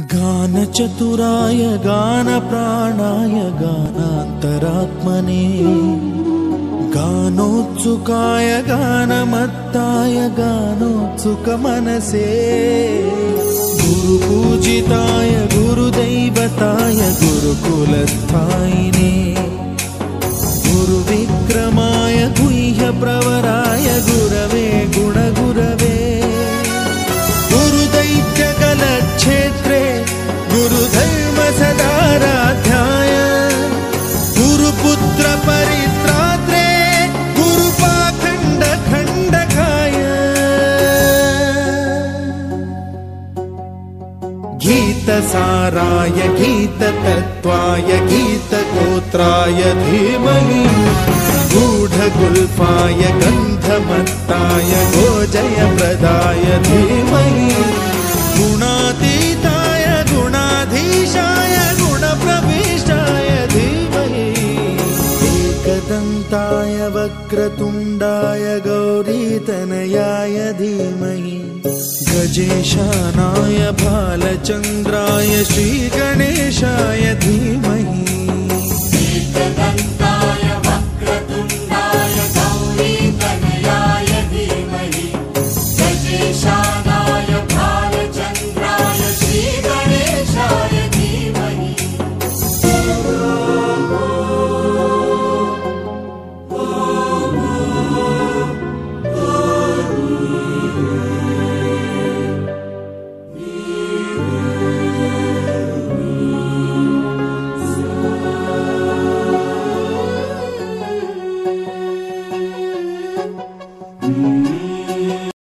गानचतुराय गानप्राणाय गानान्तरात्मने। गानोत्सुकाय गानमत्ताय गानोत्सुकमनसे। गुरुपूजिताय गुरुदैवताय गुरुकुलस्थायिने। गुरुविक्रमाय गुह्यप्रवराय गुरवे गीतसाराय गीततत्त्वाय गीतगोत्राय धीमहि। गूढगुल्फाय गन्धमत्ताय गोजयप्रदाय धीमहि। गुणातीताय गुणाधीशाय गुणप्रविष्टाय धीमहि। एकदन्ताय वक्रतुण्डाय गौरीतनयाय धीमहि गजेशानाय बालचन्द्राय श्रीगणेशाय धीमहि Mm-hmm.